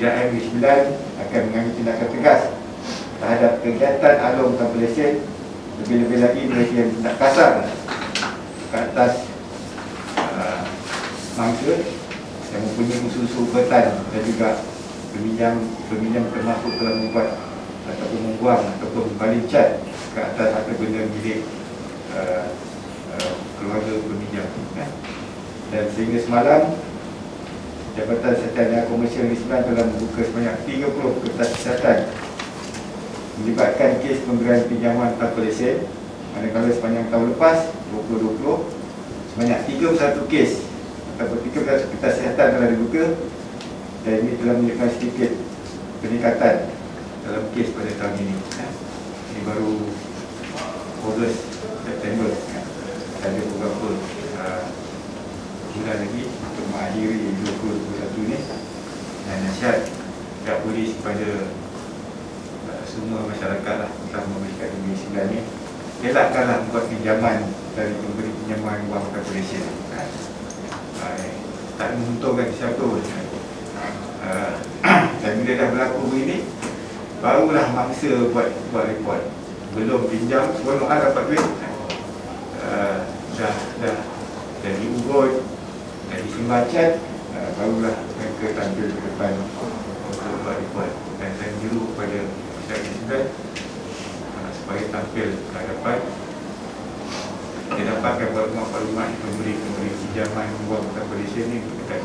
Negeri Sembilan akan mengambil tindakan tegas terhadap kegiatan alung tanpa lesen lebih-lebih lagi mereka yang tindak kasar ke atas uh, mangsa yang mempunyai usul-usul bertan dan juga peminjam peminjam termasuk telah membuat ataupun membuang ataupun baling cat ke atas harta benda milik uh, uh, keluarga peminjam ya. dan sehingga semalam Jabatan Kesihatan dan Komersial Negeri Sembilan telah membuka sebanyak 30 kertas kesihatan. Melibatkan kes pemberian pinjaman tanpa lesen manakala sepanjang tahun lepas 2020 sebanyak 31 kes ataupun 31 kertas kesihatan telah dibuka dan ini telah menunjukkan sedikit peningkatan dalam kes pada tahun ini. Ini baru Ogos September ya. ada beberapa uh, bulan lagi untuk mengakhiri 2021 ni. Dan nasihat pihak polis kepada uh, semua masyarakat lah terutama masyarakat Negeri Sembilan ni. Elakkanlah membuat pinjaman dari pemberi pinjaman wang corporation kan? uh, tak menguntungkan siapa pun. Uh, dan bila dah berlaku begini barulah mangsa buat buat report. Belum pinjam belum ada dapat duit uh, dah dah dah diurut disimbacan uh, barulah mereka tampil ke depan untuk buat report. Dan saya menyeru kepada Sembilan uh, supaya tampil ke hadapan. Dia dapatkan maklumat-maklumat pemberi-pemberi pinjaman wang tanpa lesen ni untuk kita